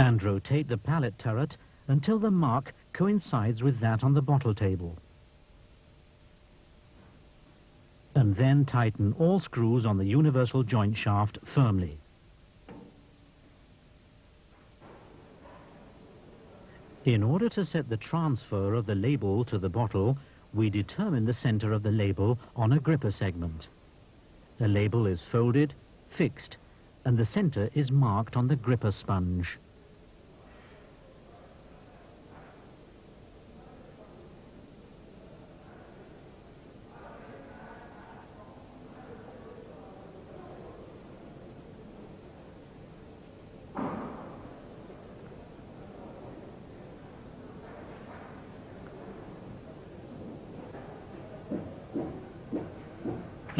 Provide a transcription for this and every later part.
And rotate the pallet turret until the mark coincides with that on the bottle table. And then tighten all screws on the universal joint shaft firmly. In order to set the transfer of the label to the bottle, we determine the center of the label on a gripper segment. The label is folded, fixed, and the center is marked on the gripper sponge.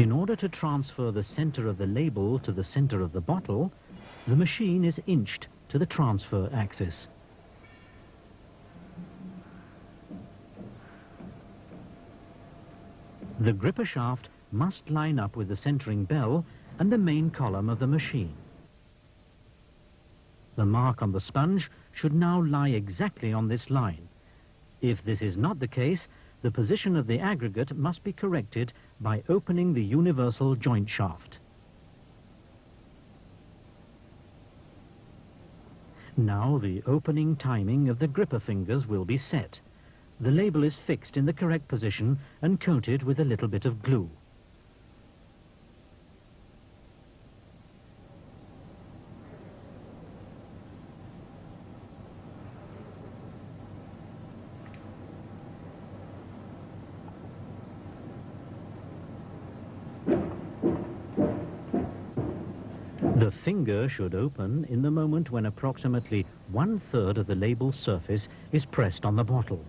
In order to transfer the center of the label to the center of the bottle, the machine is inched to the transfer axis. The gripper shaft must line up with the centering bell and the main column of the machine. The mark on the sponge should now lie exactly on this line. If this is not the case, the position of the aggregate must be corrected by opening the universal joint shaft. Now the opening timing of the gripper fingers will be set. The label is fixed in the correct position and coated with a little bit of glue. The finger should open in the moment when approximately one-third of the label surface is pressed on the bottle.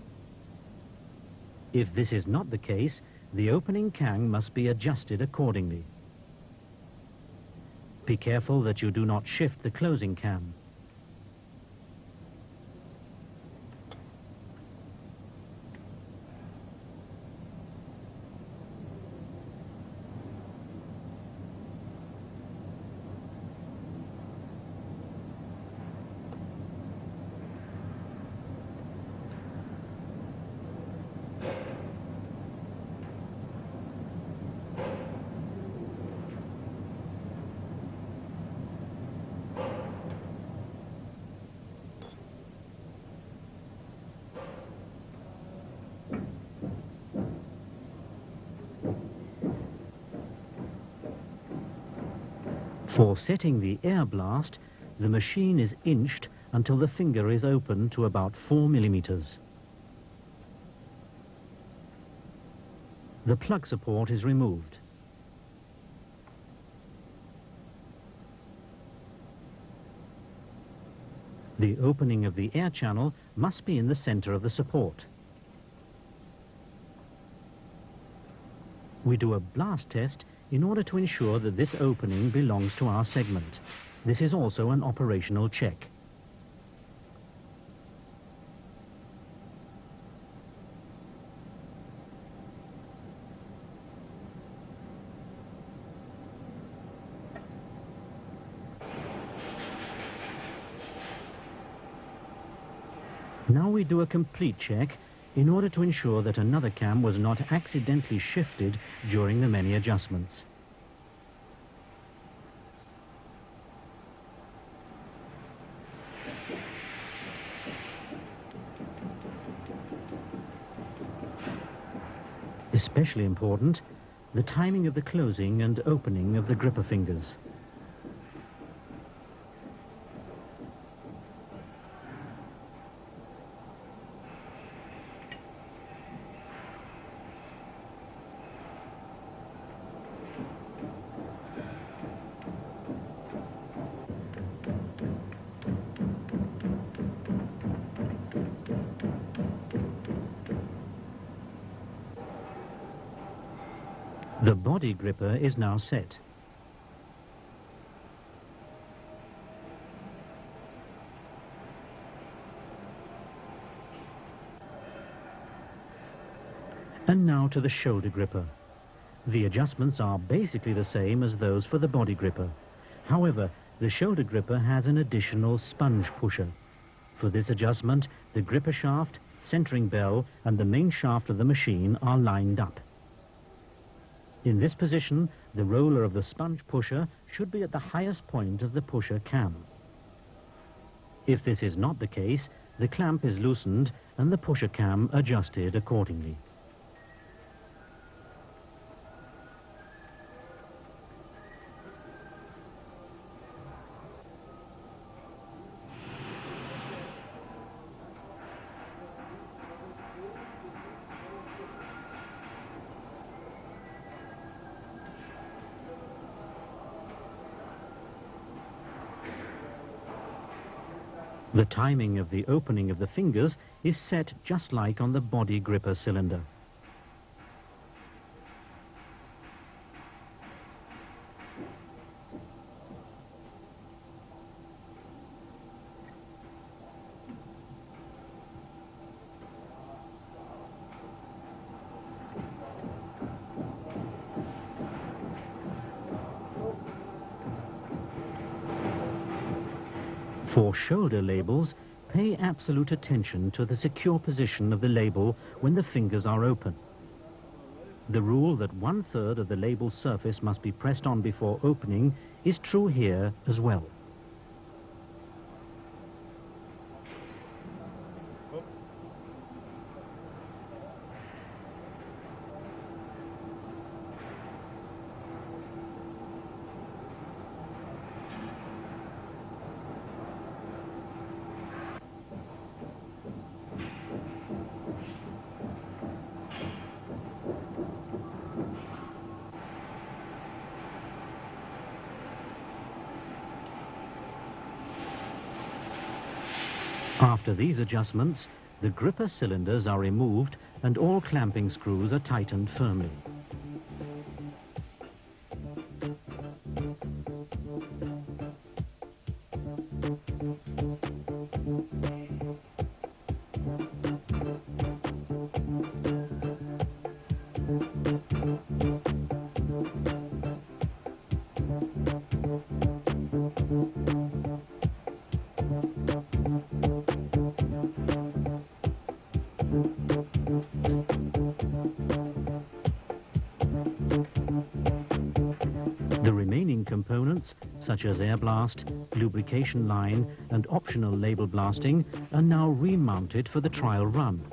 If this is not the case, the opening cam must be adjusted accordingly. Be careful that you do not shift the closing cam. For setting the air blast, the machine is inched until the finger is open to about 4 millimeters. The plug support is removed. The opening of the air channel must be in the center of the support. We do a blast test in order to ensure that this opening belongs to our segment. This is also an operational check. Now we do a complete check in order to ensure that another cam was not accidentally shifted during the many adjustments. Especially important, the timing of the closing and opening of the gripper fingers. Body gripper is now set. And now to the shoulder gripper. The adjustments are basically the same as those for the body gripper. However, the shoulder gripper has an additional sponge pusher. For this adjustment, the gripper shaft, centering bell and the main shaft of the machine are lined up. In this position, the roller of the sponge pusher should be at the highest point of the pusher cam. If this is not the case, the clamp is loosened and the pusher cam adjusted accordingly. The timing of the opening of the fingers is set just like on the body gripper cylinder. Shoulder labels, pay absolute attention to the secure position of the label when the fingers are open. The rule that one-third of the label surface must be pressed on before opening is true here as well. After these adjustments, the gripper cylinders are removed and all clamping screws are tightened firmly. Blast, lubrication line and optional label blasting, are now remounted for the trial run.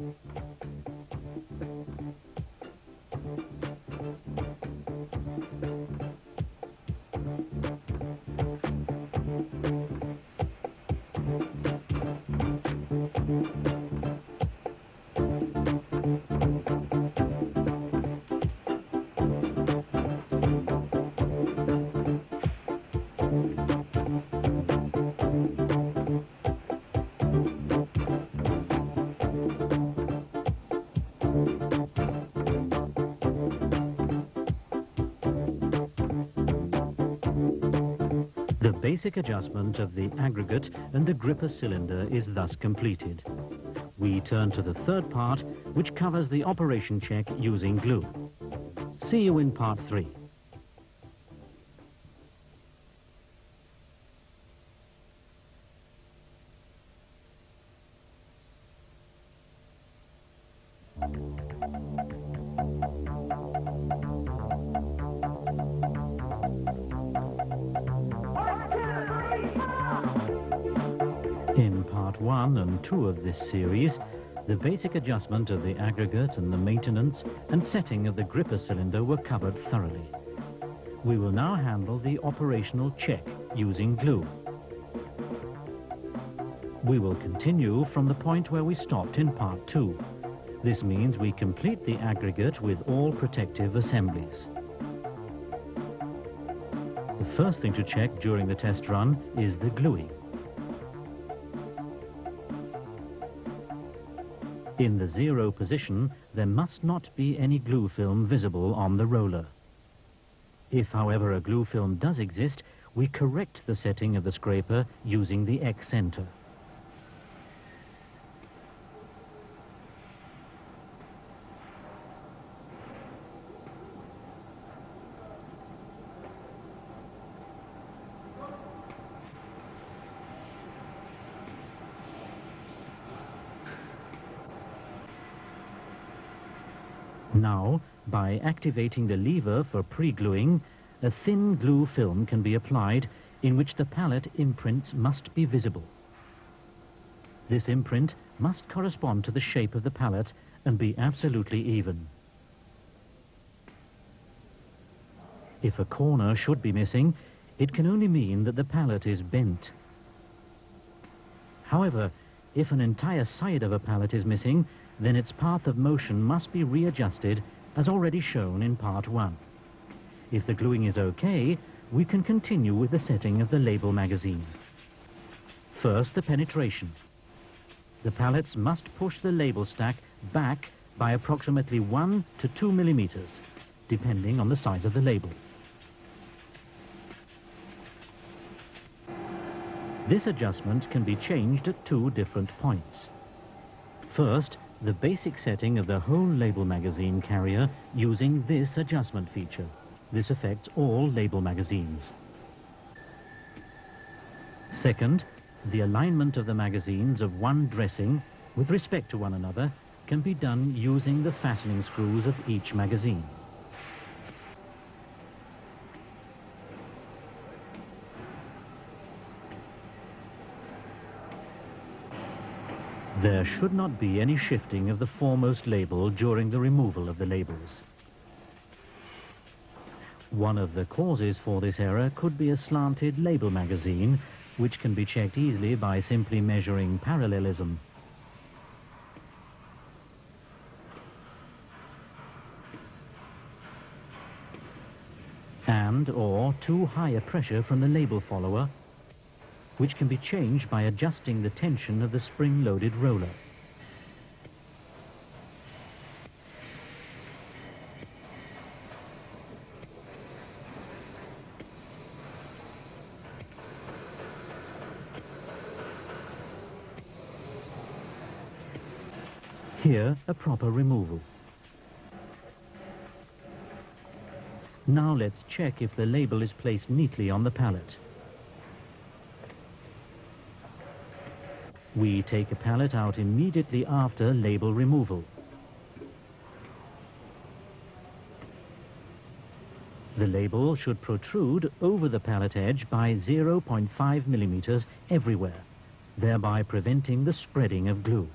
Adjustment of the aggregate and the gripper cylinder is thus completed. We turn to the third part, which covers the operation check using glue. See you in part three. 1 and 2 of this series, the basic adjustment of the aggregate and the maintenance and setting of the gripper cylinder were covered thoroughly. We will now handle the operational check using glue. We will continue from the point where we stopped in part 2. This means we complete the aggregate with all protective assemblies. The first thing to check during the test run is the gluing. In the zero position, there must not be any glue film visible on the roller. If, however, a glue film does exist, we correct the setting of the scraper using the eccentric. Now, by activating the lever for pre-gluing, a thin glue film can be applied in which the pallet imprints must be visible. This imprint must correspond to the shape of the pallet and be absolutely even. If a corner should be missing, it can only mean that the pallet is bent. However, if an entire side of a pallet is missing, then its path of motion must be readjusted as already shown in part 1. If the gluing is okay, we can continue with the setting of the label magazine. First, the penetration. The pallets must push the label stack back by approximately 1 to 2 millimeters, depending on the size of the label. This adjustment can be changed at two different points. First, the basic setting of the whole label magazine carrier using this adjustment feature. This affects all label magazines. Second, the alignment of the magazines of one dressing with respect to one another can be done using the fastening screws of each magazine. There should not be any shifting of the foremost label during the removal of the labels. One of the causes for this error could be a slanted label magazine, which can be checked easily by simply measuring parallelism. And or too high a pressure from the label follower which can be changed by adjusting the tension of the spring-loaded roller. Here, a proper removal. Now let's check if the label is placed neatly on the pallet. We take a pallet out immediately after label removal. The label should protrude over the pallet edge by 0.5 millimeters everywhere, thereby preventing the spreading of glue.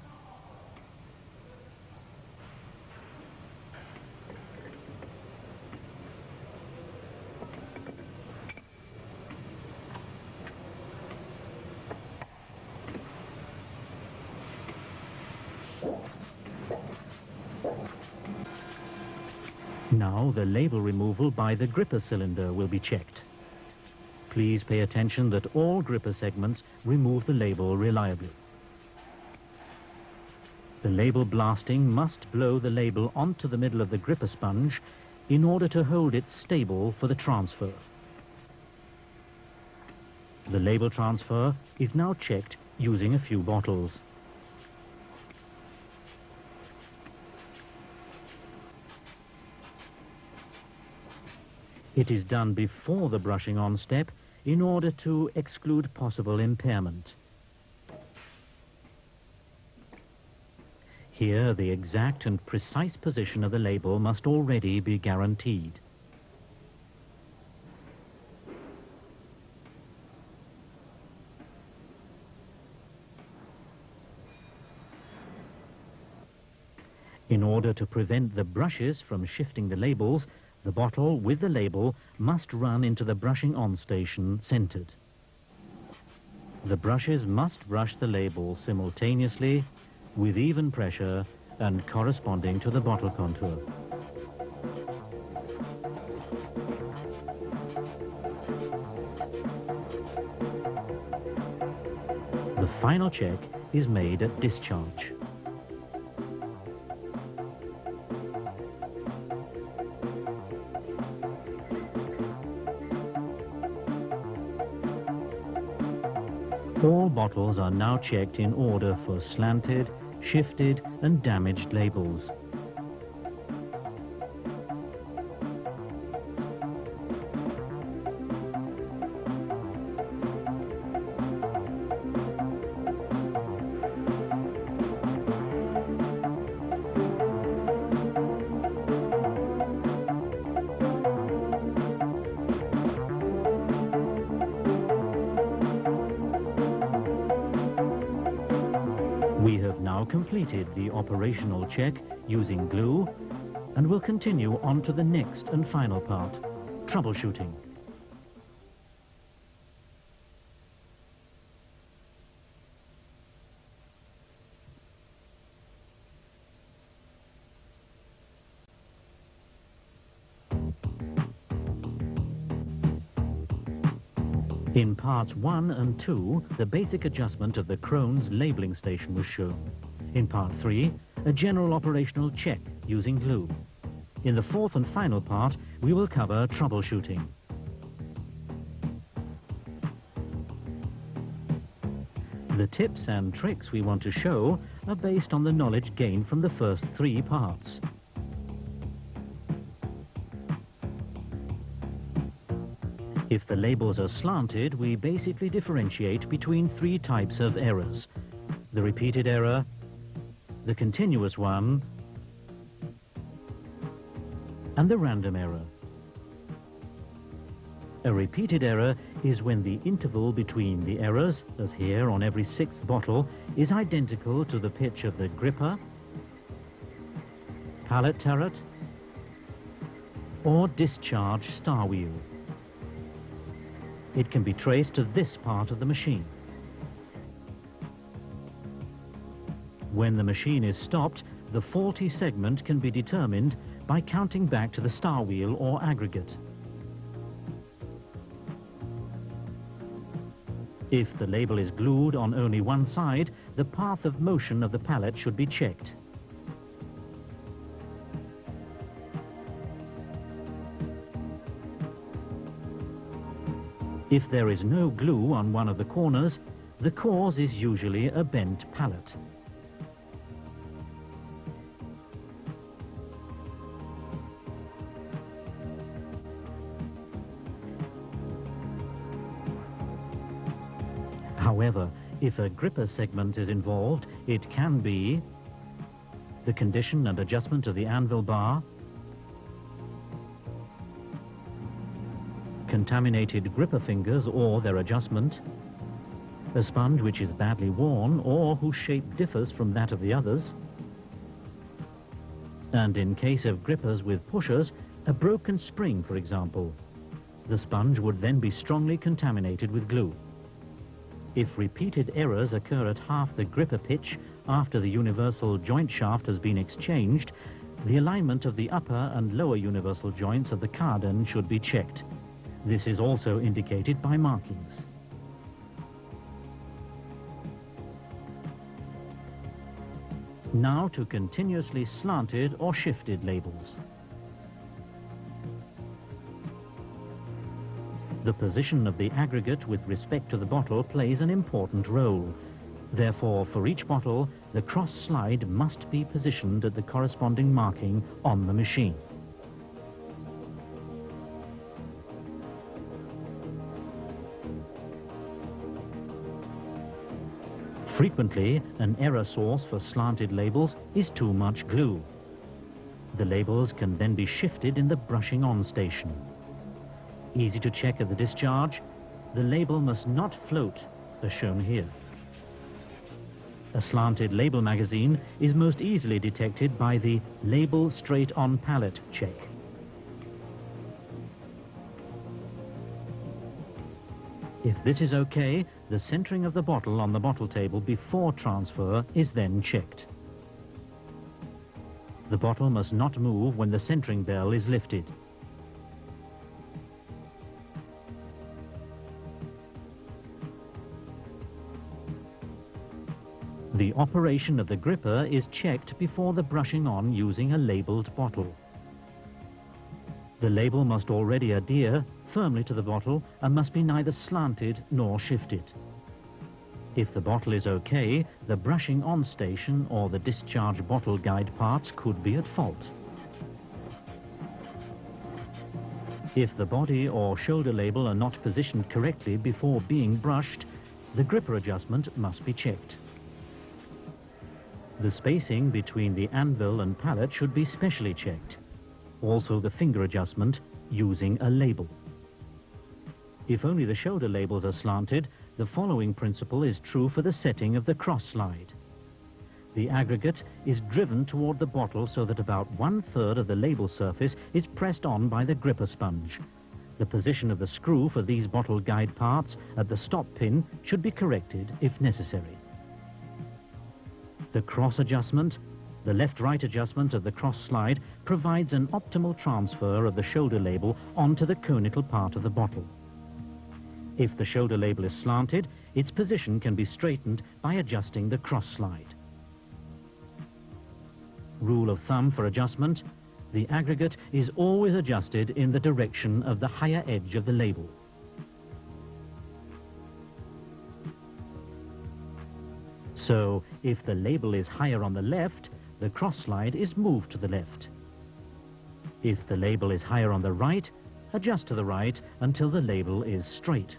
Now the label removal by the gripper cylinder will be checked. Please pay attention that all gripper segments remove the label reliably. The label blasting must blow the label onto the middle of the gripper sponge in order to hold it stable for the transfer. The label transfer is now checked using a few bottles. It is done before the brushing on step in order to exclude possible impairment. Here, the exact and precise position of the label must already be guaranteed. In order to prevent the brushes from shifting the labels, the bottle with the label must run into the brushing on station centered. The brushes must brush the label simultaneously with even pressure and corresponding to the bottle contour. The final check is made at discharge. All bottles are now checked in order for slanted, shifted and damaged labels. Check using glue and we'll continue on to the next and final part, troubleshooting. In parts 1 and 2, the basic adjustment of the Krones labelling station was shown. In part 3, a general operational check using glue. In the fourth and final part, we will cover troubleshooting. The tips and tricks we want to show are based on the knowledge gained from the first three parts. If the labels are slanted, we basically differentiate between three types of errors. The repeated error, the continuous one, and the random error. A repeated error is when the interval between the errors, as here on every sixth bottle, is identical to the pitch of the gripper, pallet turret, or discharge star wheel. It can be traced to this part of the machine. When the machine is stopped, the faulty segment can be determined by counting back to the star wheel or aggregate. If the label is glued on only one side, the path of motion of the pallet should be checked. If there is no glue on one of the corners, the cause is usually a bent pallet. However, if a gripper segment is involved, it can be the condition and adjustment of the anvil bar, contaminated gripper fingers or their adjustment, a sponge which is badly worn or whose shape differs from that of the others, and in case of grippers with pushers, a broken spring, for example. The sponge would then be strongly contaminated with glue. If repeated errors occur at half the gripper pitch after the universal joint shaft has been exchanged, the alignment of the upper and lower universal joints of the cardan should be checked. This is also indicated by markings. Now to continuously slanted or shifted labels. The position of the aggregate with respect to the bottle plays an important role. Therefore, for each bottle, the cross slide must be positioned at the corresponding marking on the machine. Frequently, an error source for slanted labels is too much glue. The labels can then be shifted in the brushing on station. Easy to check at the discharge, the label must not float, as shown here. A slanted label magazine is most easily detected by the label straight on pallet check. If this is okay, the centering of the bottle on the bottle table before transfer is then checked. The bottle must not move when the centering bell is lifted. The operation of the gripper is checked before the brushing on using a labelled bottle. The label must already adhere firmly to the bottle and must be neither slanted nor shifted. If the bottle is okay, the brushing on station or the discharge bottle guide parts could be at fault. If the body or shoulder label are not positioned correctly before being brushed, the gripper adjustment must be checked. The spacing between the anvil and pallet should be specially checked. Also the finger adjustment using a label. If only the shoulder labels are slanted, the following principle is true for the setting of the cross slide. The aggregate is driven toward the bottle so that about one-third of the label surface is pressed on by the gripper sponge. The position of the screw for these bottle guide parts at the stop pin should be corrected if necessary. The cross adjustment, the left-right adjustment of the cross slide provides an optimal transfer of the shoulder label onto the conical part of the bottle. If the shoulder label is slanted, its position can be straightened by adjusting the cross slide. Rule of thumb for adjustment, the aggregate is always adjusted in the direction of the higher edge of the label. So, if the label is higher on the left, the cross slide is moved to the left. If the label is higher on the right, adjust to the right until the label is straight.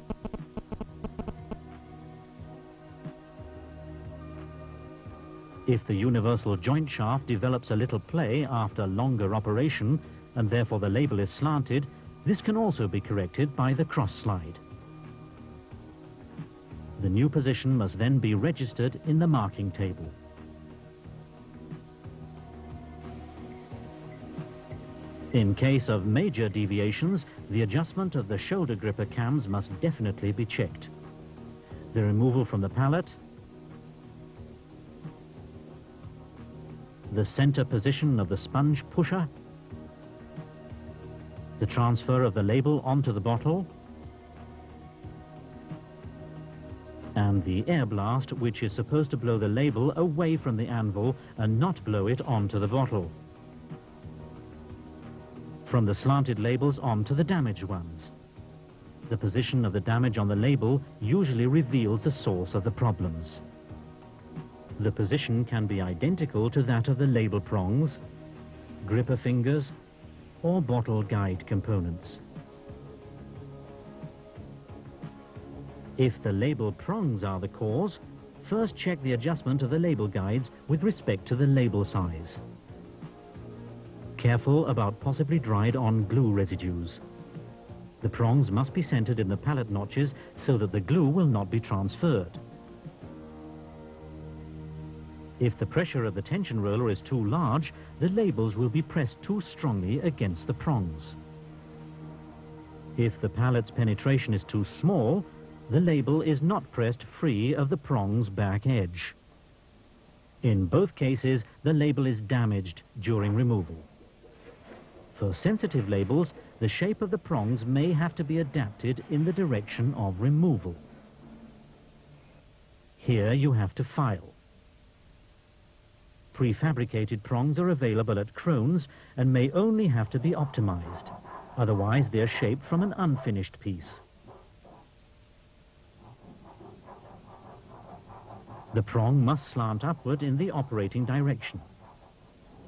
If the universal joint shaft develops a little play after longer operation, and therefore the label is slanted, this can also be corrected by the cross slide. The new position must then be registered in the marking table. In case of major deviations, the adjustment of the shoulder gripper cams must definitely be checked. The removal from the pallet, the center position of the sponge pusher, the transfer of the label onto the bottle, the air blast, which is supposed to blow the label away from the anvil and not blow it onto the bottle. From the slanted labels onto the damaged ones. The position of the damage on the label usually reveals the source of the problems. The position can be identical to that of the label prongs, gripper fingers, or bottle guide components. If the label prongs are the cause, first check the adjustment of the label guides with respect to the label size. Careful about possibly dried on glue residues. The prongs must be centered in the pallet notches so that the glue will not be transferred. If the pressure of the tension roller is too large, the labels will be pressed too strongly against the prongs. If the pallet's penetration is too small, the label is not pressed free of the prong's back edge. In both cases, the label is damaged during removal. For sensitive labels, the shape of the prongs may have to be adapted in the direction of removal. Here you have to file. Prefabricated prongs are available at Krones and may only have to be optimized. Otherwise, they are shaped from an unfinished piece. The prong must slant upward in the operating direction.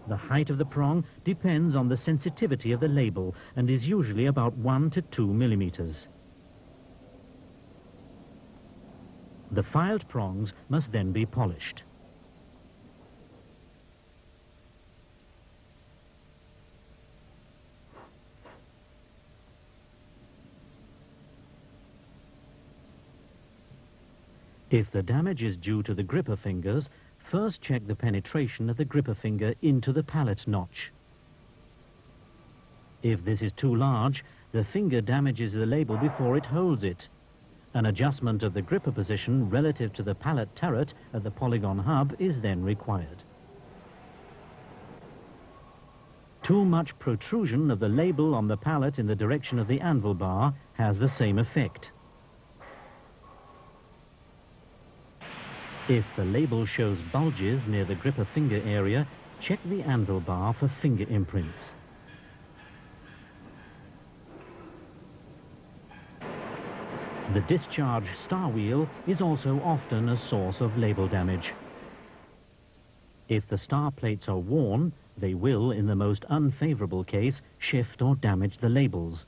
The height of the prong depends on the sensitivity of the label and is usually about 1 to 2 millimeters. The filed prongs must then be polished. If the damage is due to the gripper fingers, first check the penetration of the gripper finger into the pallet notch. If this is too large, the finger damages the label before it holds it. An adjustment of the gripper position relative to the pallet turret at the polygon hub is then required. Too much protrusion of the label on the pallet in the direction of the anvil bar has the same effect. If the label shows bulges near the gripper finger area, check the anvil bar for finger imprints. The discharge star wheel is also often a source of label damage. If the star plates are worn, they will, in the most unfavorable case, shift or damage the labels.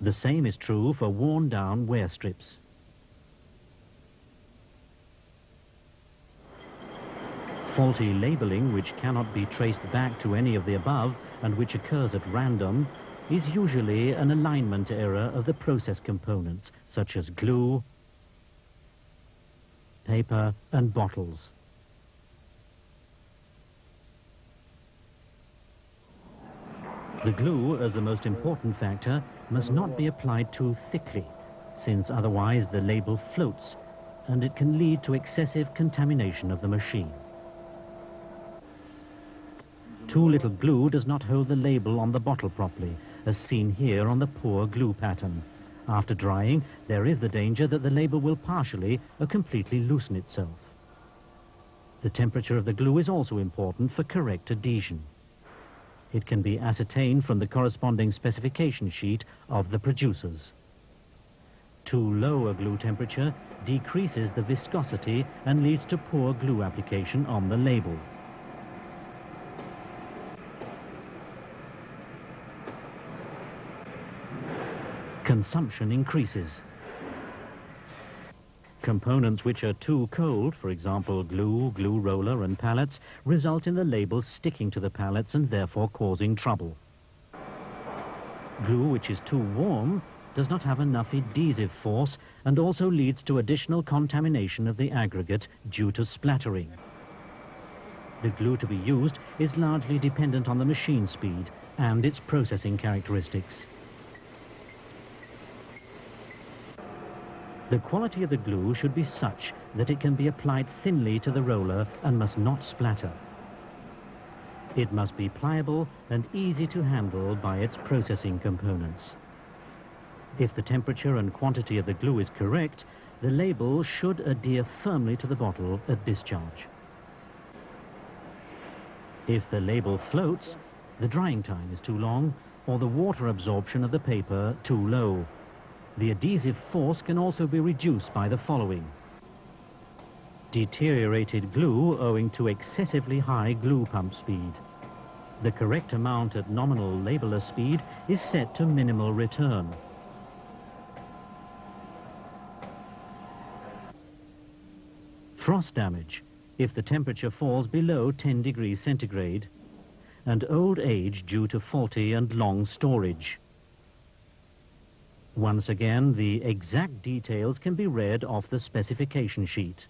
The same is true for worn down wear strips. Faulty labeling which cannot be traced back to any of the above and which occurs at random is usually an alignment error of the process components such as glue, paper and bottles. The glue, as the most important factor, must not be applied too thickly, since otherwise the label floats and it can lead to excessive contamination of the machine. Too little glue does not hold the label on the bottle properly, as seen here on the poor glue pattern. After drying, there is the danger that the label will partially or completely loosen itself. The temperature of the glue is also important for correct adhesion. It can be ascertained from the corresponding specification sheet of the producers. Too low a glue temperature decreases the viscosity and leads to poor glue application on the label. Consumption increases. Components which are too cold, for example glue, glue roller and pallets, result in the label sticking to the pallets and therefore causing trouble. Glue which is too warm does not have enough adhesive force and also leads to additional contamination of the aggregate due to splattering. The glue to be used is largely dependent on the machine speed and its processing characteristics. The quality of the glue should be such that it can be applied thinly to the roller and must not splatter. It must be pliable and easy to handle by its processing components. If the temperature and quantity of the glue is correct, the label should adhere firmly to the bottle at discharge. If the label floats, the drying time is too long or the water absorption of the paper too low. The adhesive force can also be reduced by the following. Deteriorated glue owing to excessively high glue pump speed. The correct amount at nominal labeler speed is set to minimal return. Frost damage if the temperature falls below 10 degrees centigrade, and old age due to faulty and long storage. Once again, the exact details can be read off the specification sheet.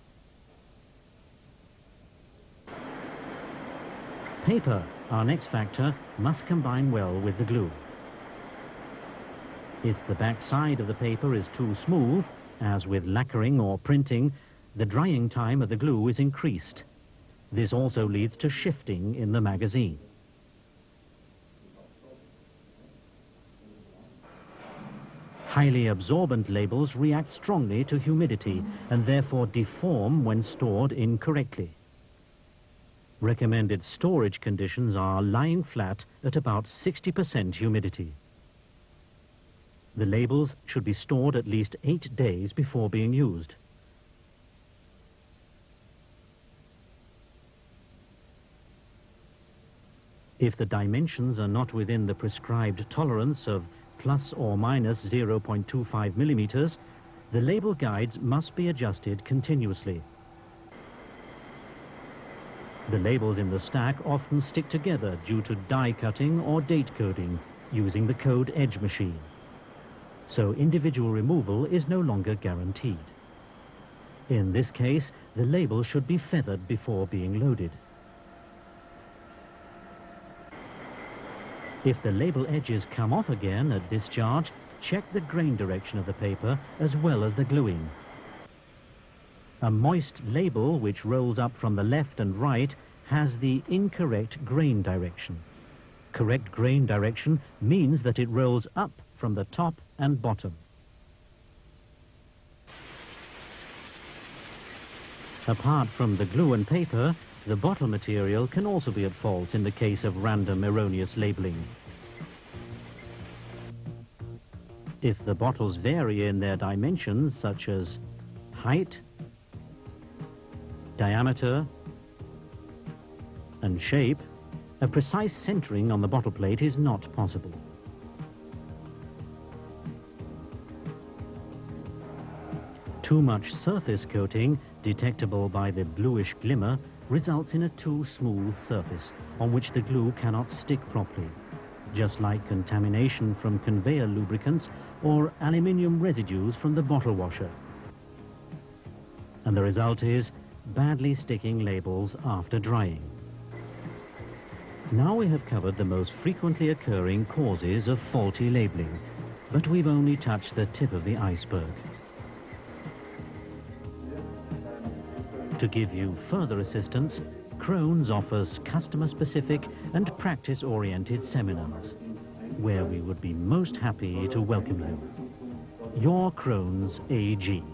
Paper, our next factor, must combine well with the glue. If the back side of the paper is too smooth, as with lacquering or printing, the drying time of the glue is increased. This also leads to shifting in the magazine. Highly absorbent labels react strongly to humidity and therefore deform when stored incorrectly. Recommended storage conditions are lying flat at about 60% humidity. The labels should be stored at least eight days before being used. If the dimensions are not within the prescribed tolerance of plus or minus 0.25 millimeters, the label guides must be adjusted continuously. The labels in the stack often stick together due to die cutting or date coding using the code edge machine. So individual removal is no longer guaranteed. In this case, the label should be feathered before being loaded. If the label edges come off again at discharge, check the grain direction of the paper as well as the gluing. A moist label which rolls up from the left and right has the incorrect grain direction. Correct grain direction means that it rolls up from the top and bottom. Apart from the glue and paper, the bottle material can also be at fault in the case of random erroneous labeling. If the bottles vary in their dimensions, such as height, diameter, and shape, a precise centering on the bottle plate is not possible. Too much surface coating, detectable by the bluish glimmer, results in a too smooth surface on which the glue cannot stick properly, just like contamination from conveyor lubricants or aluminium residues from the bottle washer. and the result is badly sticking labels after drying. Now we have covered the most frequently occurring causes of faulty labelling, but we've only touched the tip of the iceberg. To give you further assistance, Krones offers customer-specific and practice-oriented seminars, where we would be most happy to welcome you. Your Krones AG.